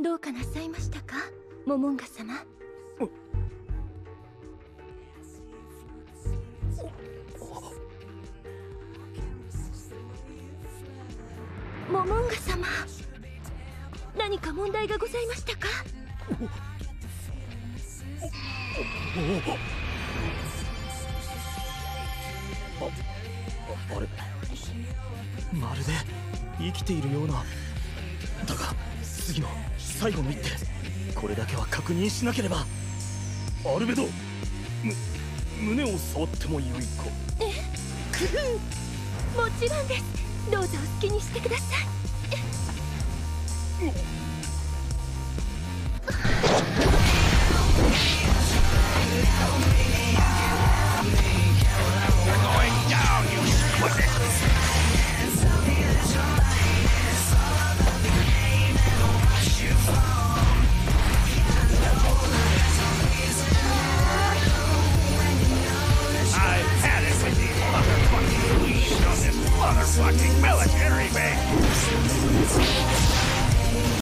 どうかなさいましたか？モモンガ様。モモンガ様何か問題がございましたか？ああれまるで生きているような。だが次の最後の一手。これだけは確認しなければ。アルベドむ胸を触ってもよいか もちろんです。どうぞお好きにしてください。fucking military base!